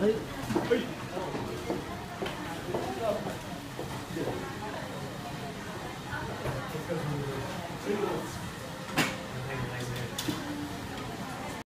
哎以，